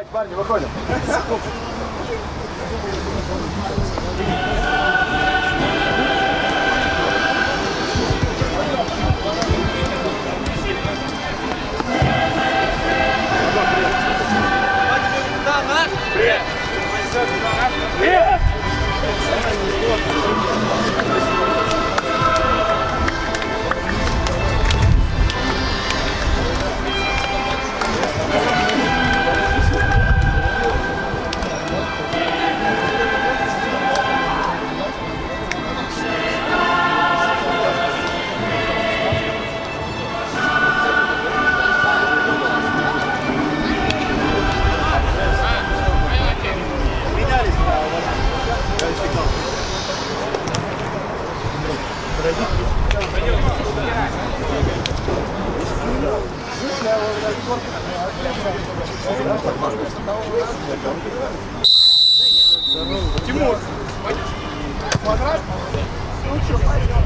Давайте, парни, выходим. Тимур, пойдешь? Квадрат? Ну что, пойдем.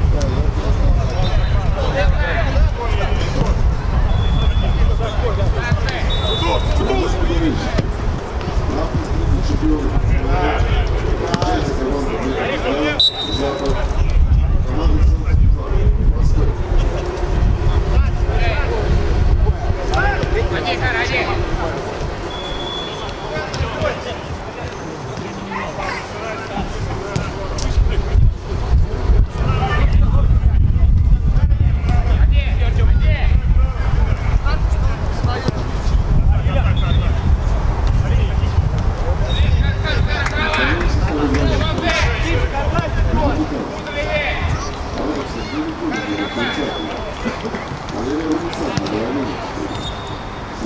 Один, один.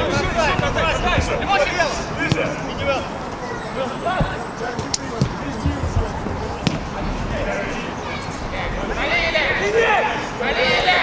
Валили! Валили!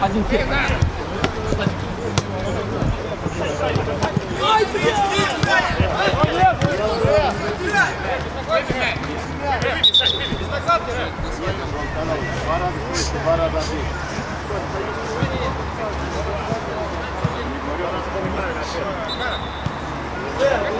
Один тир. Ай, блядь! Садись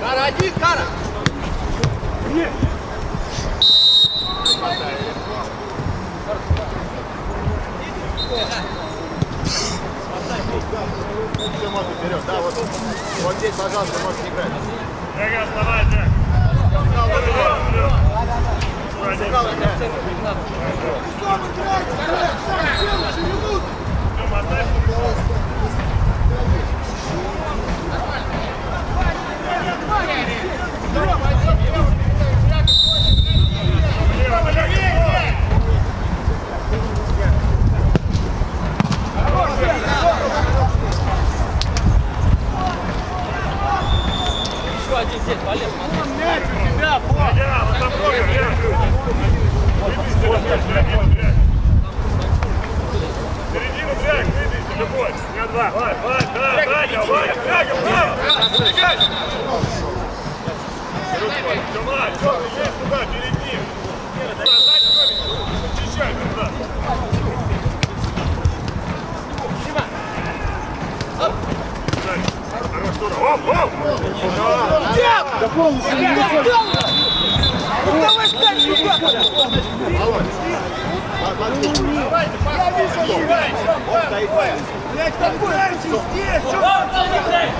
Кара, один, Кара! Все, можно вперед, да, вот, вот здесь, пожалуйста, можете играть. Драган, давай, Драг. Сыграл играть. Середину Драг, выдвинься, любой. На два. Давай, давай, давай, давай, давай, давай. Тёма, Тёма, есть туда, перед ним. Туда, Хорош, Тура. Оп, оп. Гони, двое. Ай-яй-яй. Тура. Том, заберите!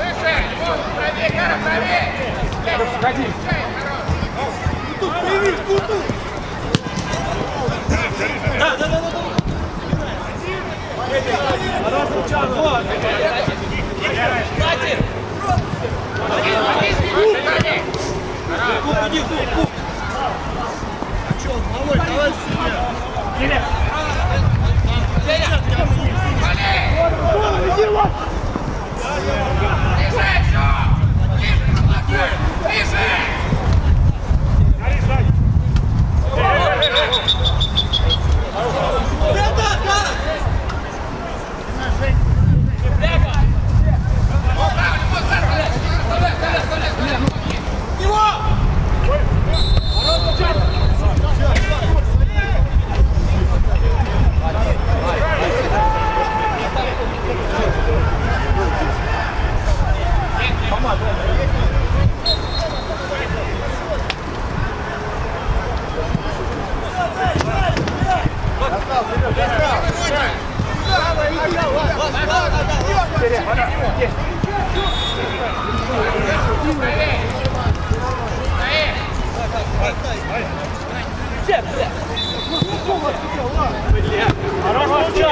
Выше! Вот, правее, Кара, правее! Сходи! Тут появись, тут, тут. Ближе еще! Ближе, молодцы! Ближе! Гори сзади! Эй, эй, эй, эй! Вот, правильно, вот, правильно! Оставляй,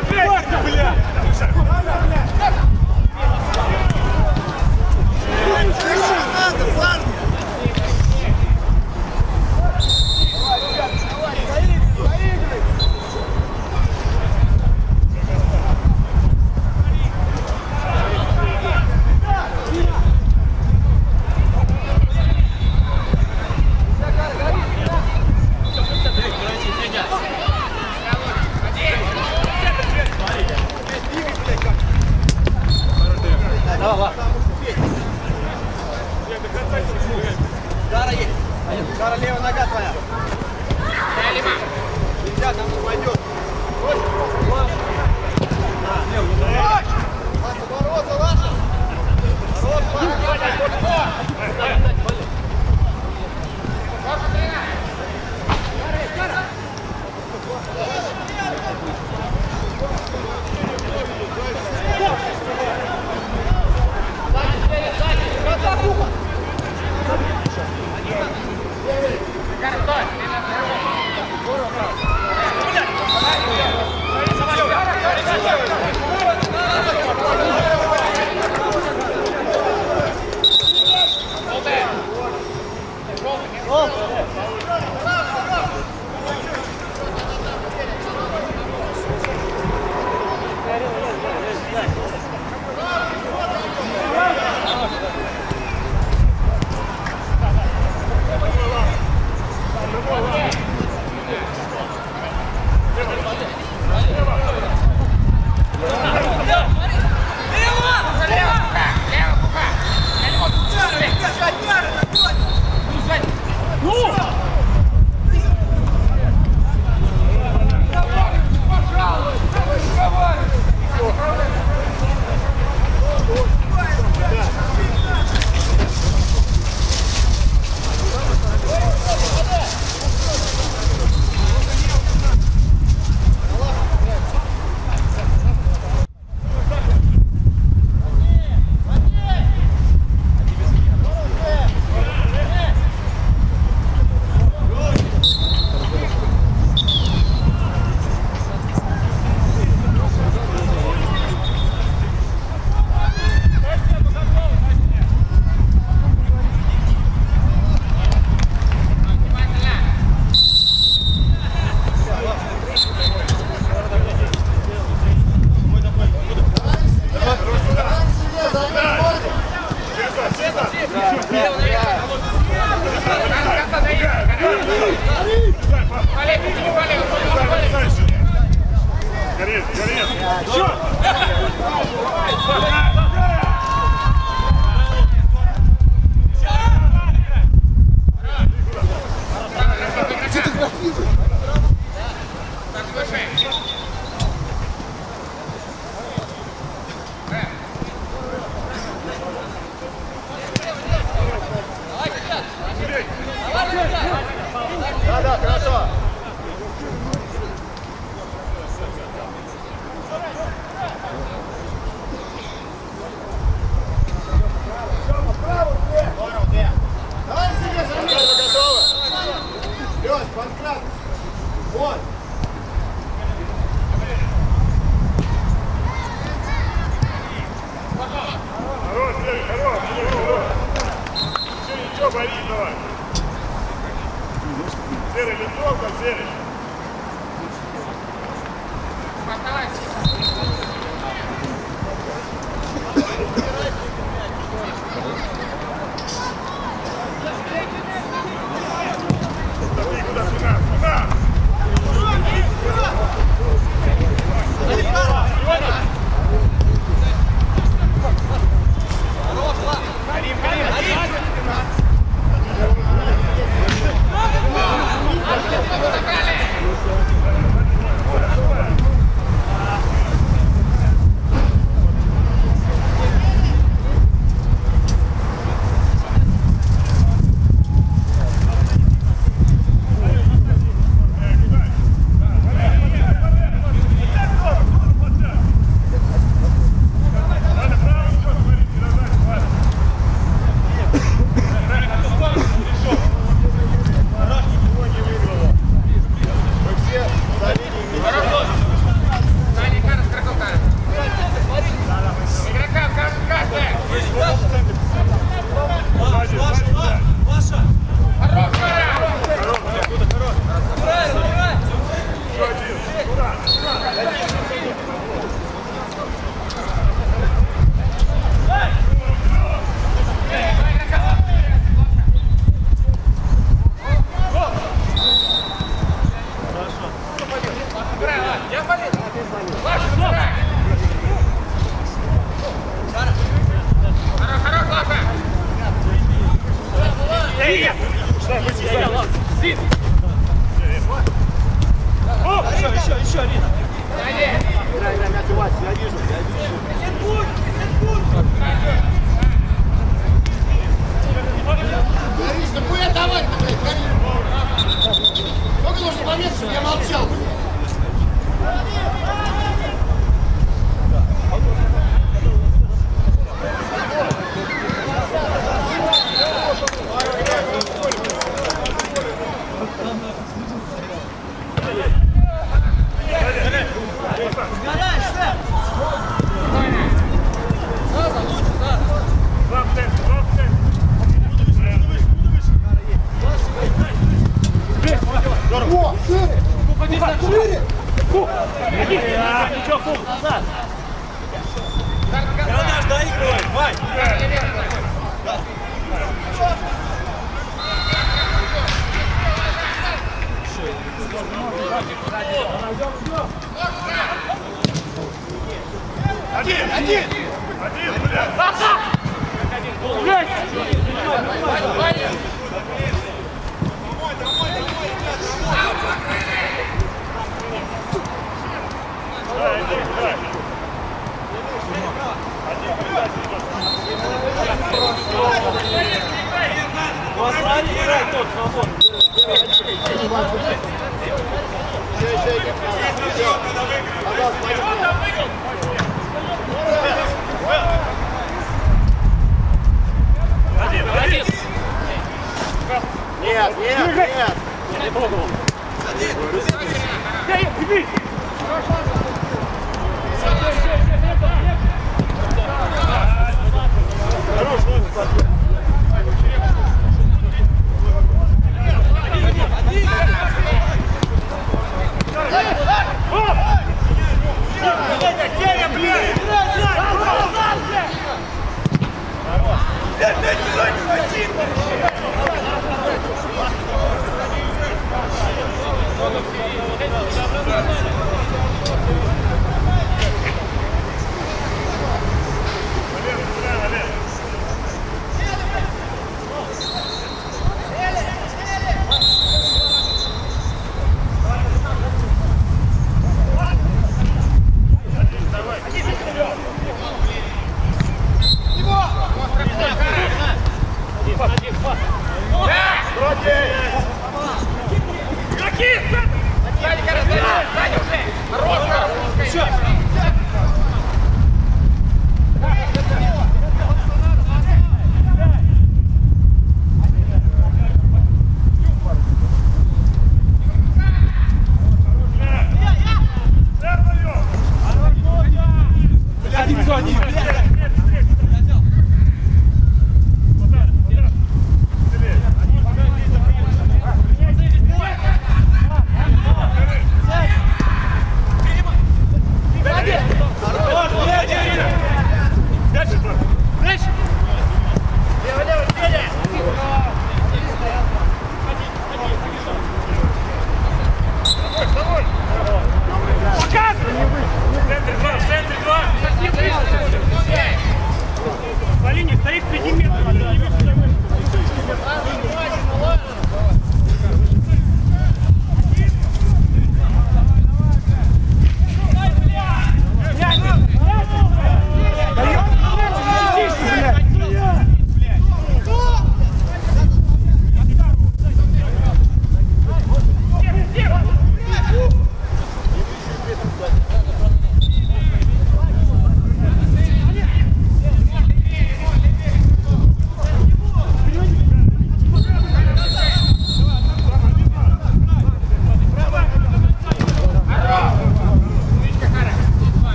оставляй, оставляй,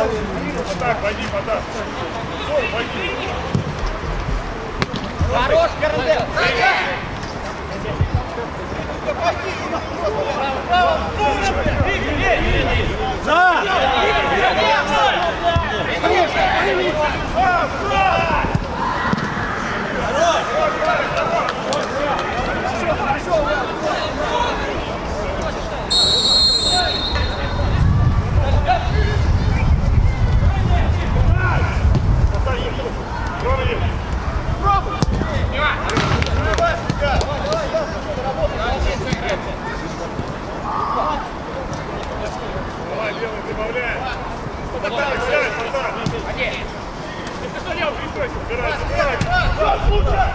Вот так, пойди, подашь. Стой, пойди. Хорош, Карандел! За! Хорош! Хорошо, хорошо! Убирайся, убирайся! Лучше!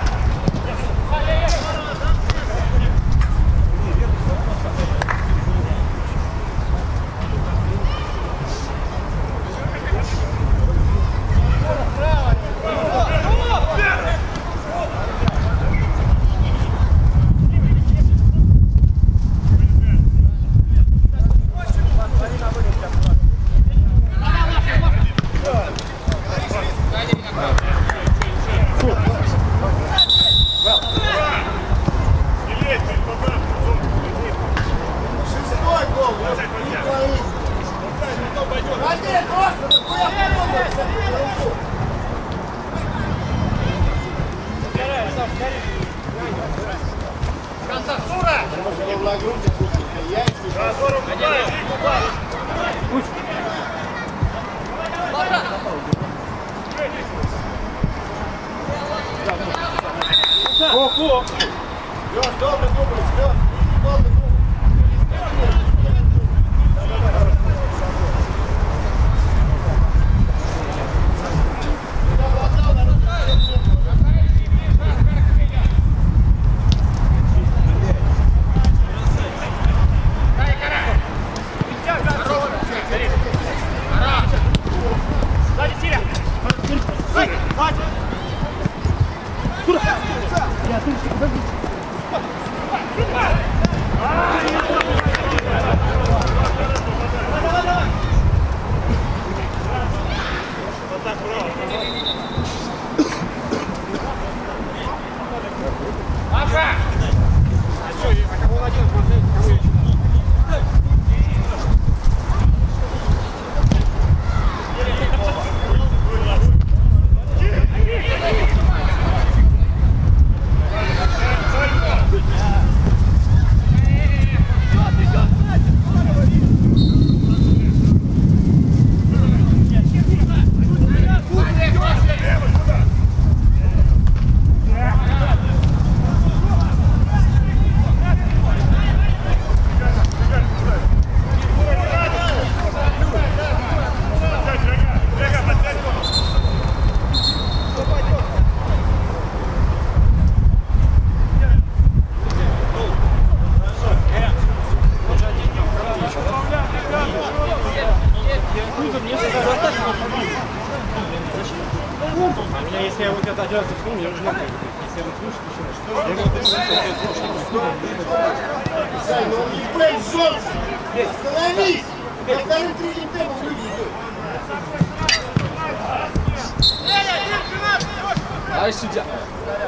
Давай,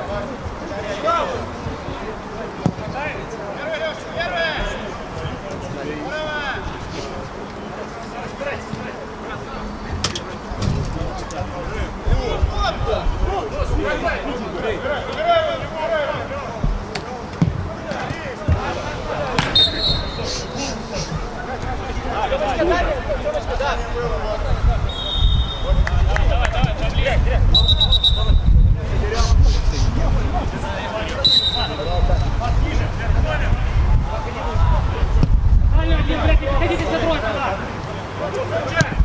давай, давай, блядь, блядь. Хотите, блядь, не хотите, задрот сюда!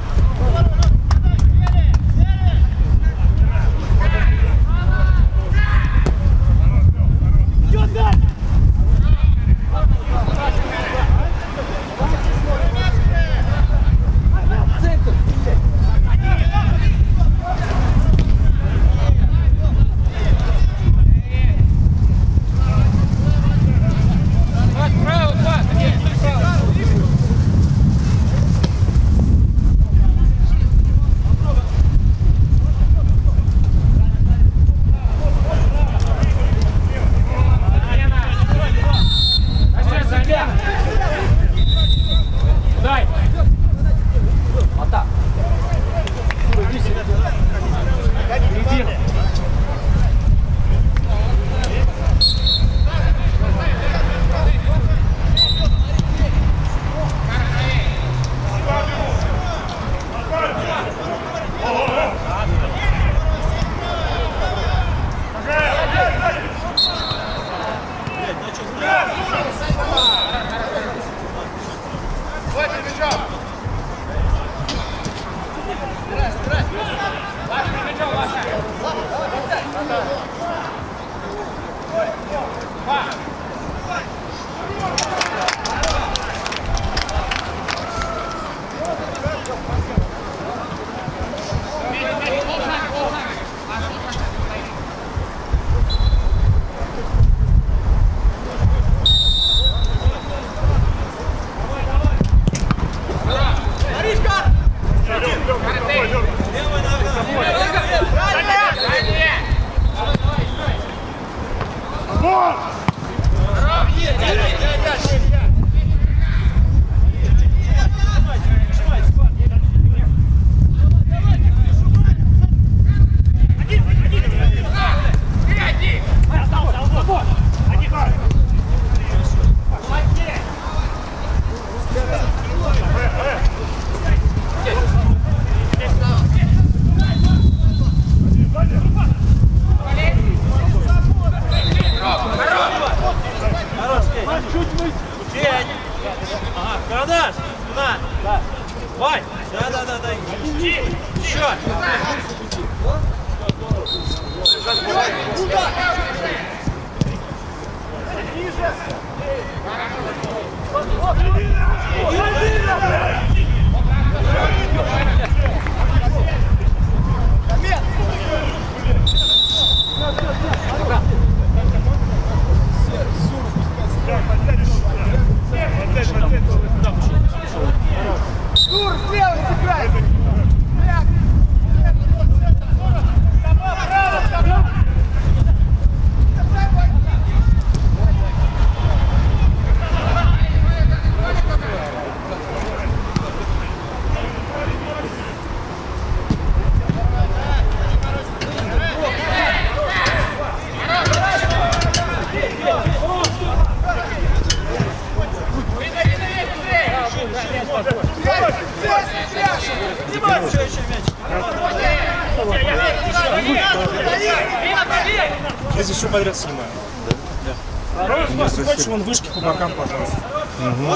бокам, пожалуйста. Угу.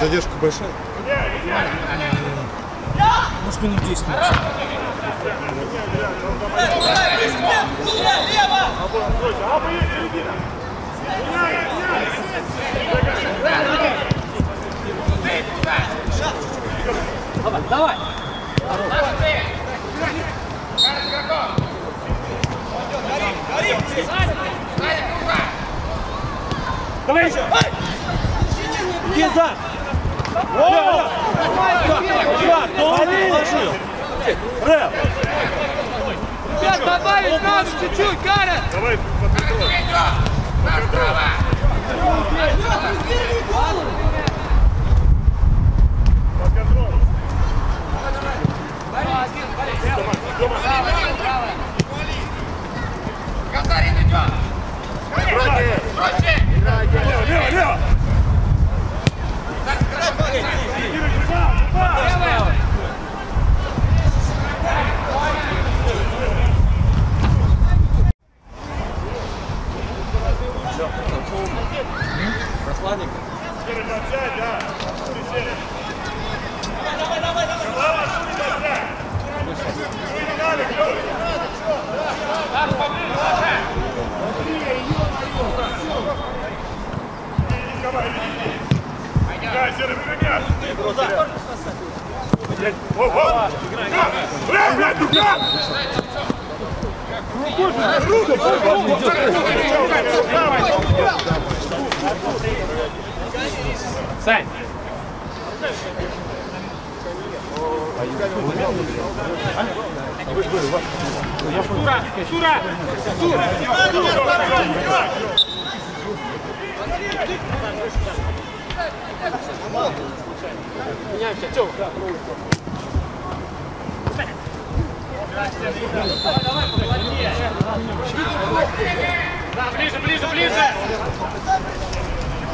Задержка большая. Может минут 10. Руку! Руку! Руку! Руку! Руку! Кира, не отсядь, да. Ты сели. Давай, давай,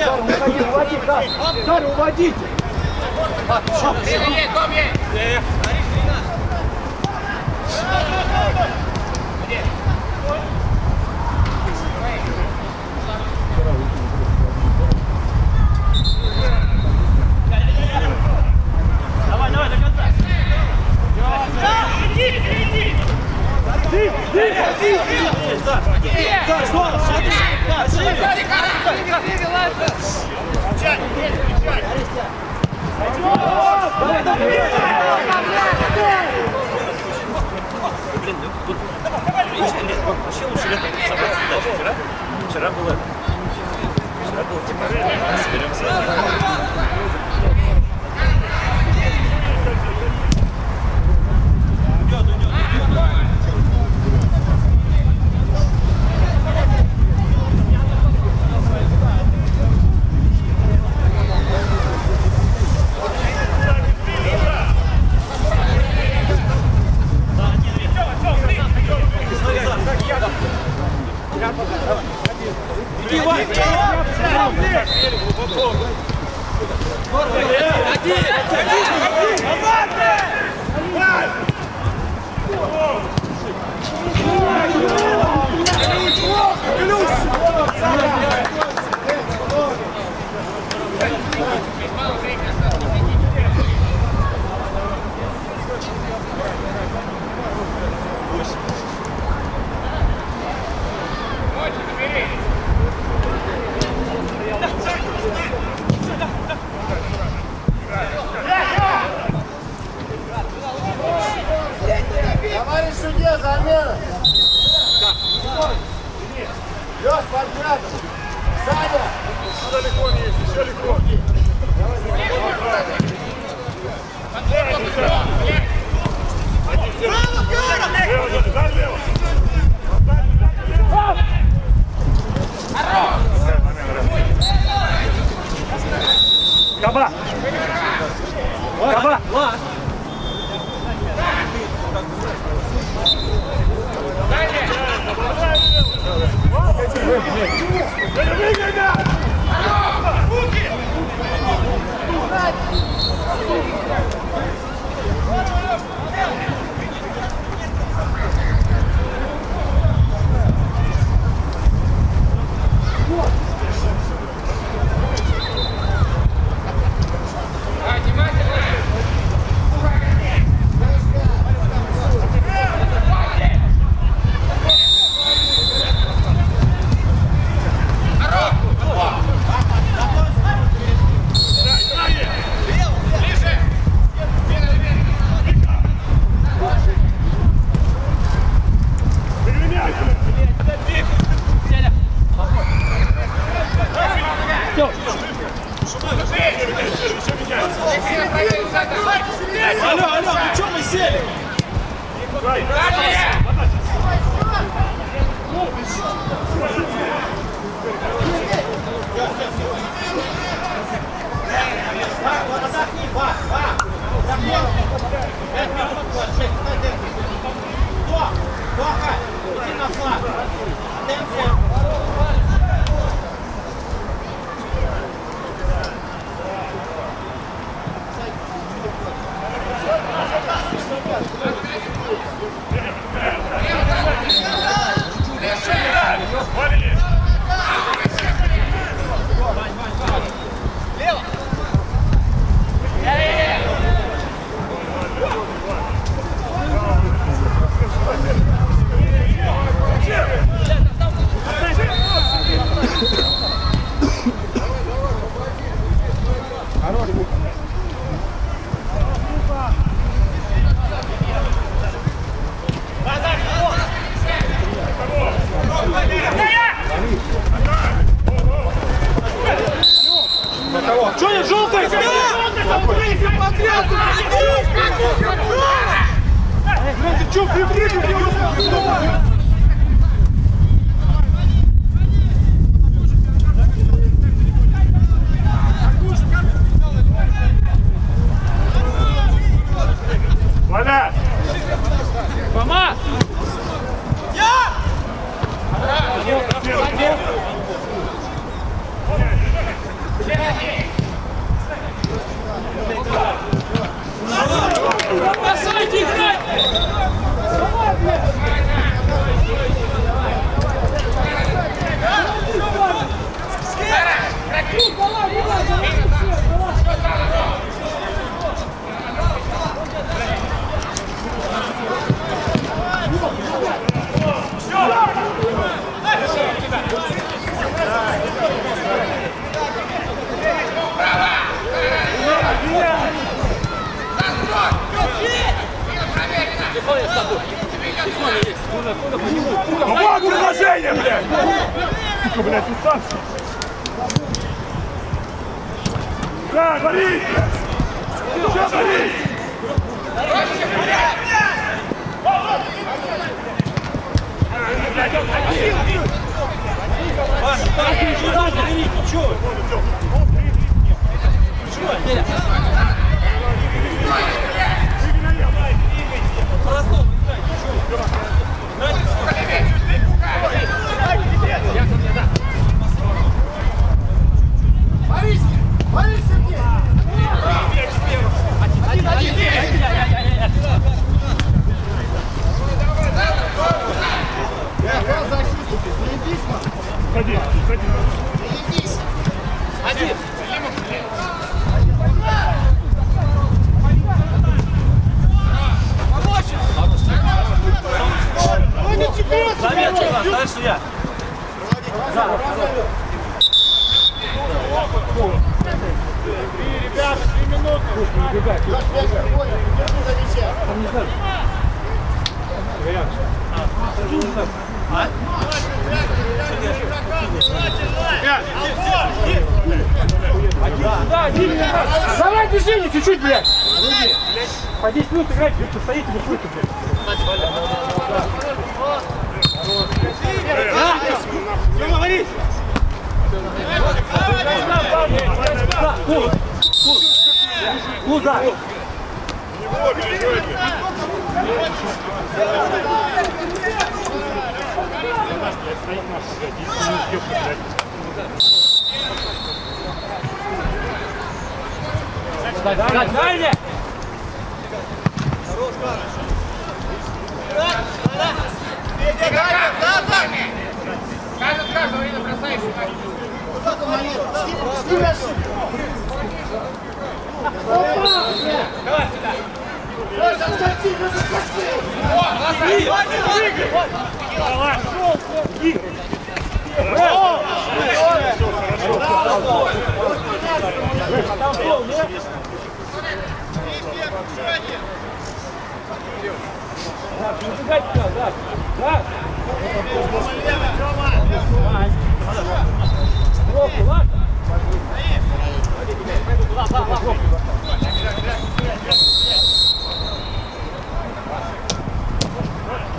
и не надо, Лёва. Иди, давай, иди, иди. Да, Серый, выгоняй. Блядь, О, о. Блядь, блядь, ну как? Сань. Ближе, ближе, ближе! Вот него, Скоба, за него, Скоба! Скоба, за него! Бегай, бегай! Серый лево, серый лево, серый лево! Сзади, сзади! Гаря, уводите! Есть, дом есть! Давай, давай, до конца. Саш, что? Сзади, Вчера, вчера было... Вчера было типа... Соберемся.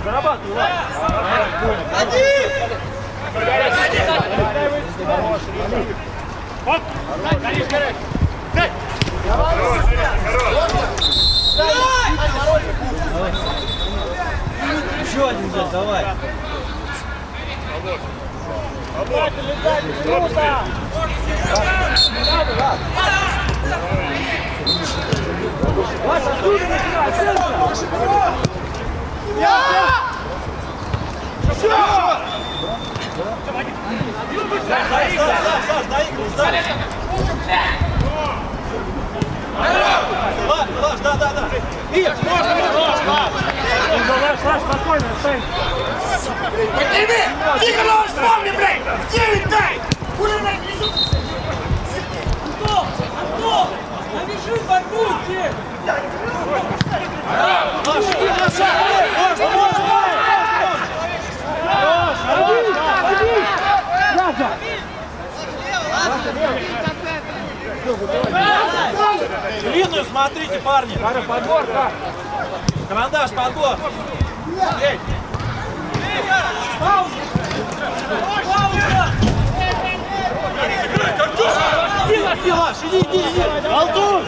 Давай! Еще один взять, давай. Вася, оттуда начинай, центр! Давай, Саш, спокойно, стань! Подними! Тихо, нож, вспомни, блядь! Девять дай! Куда на несут? Антон! Антон! Навяжи борьбу здесь! Длинную смотрите, парни! Подбор, да! Карандаш, подбор! Пауза! Пауза! Сила, сила! Иди, иди, иди! Алтун!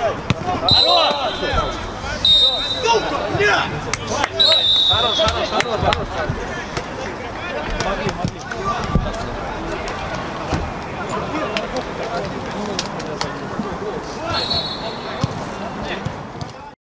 Хорош! Сука, бля! Хорош, хорош, хорош, хорош!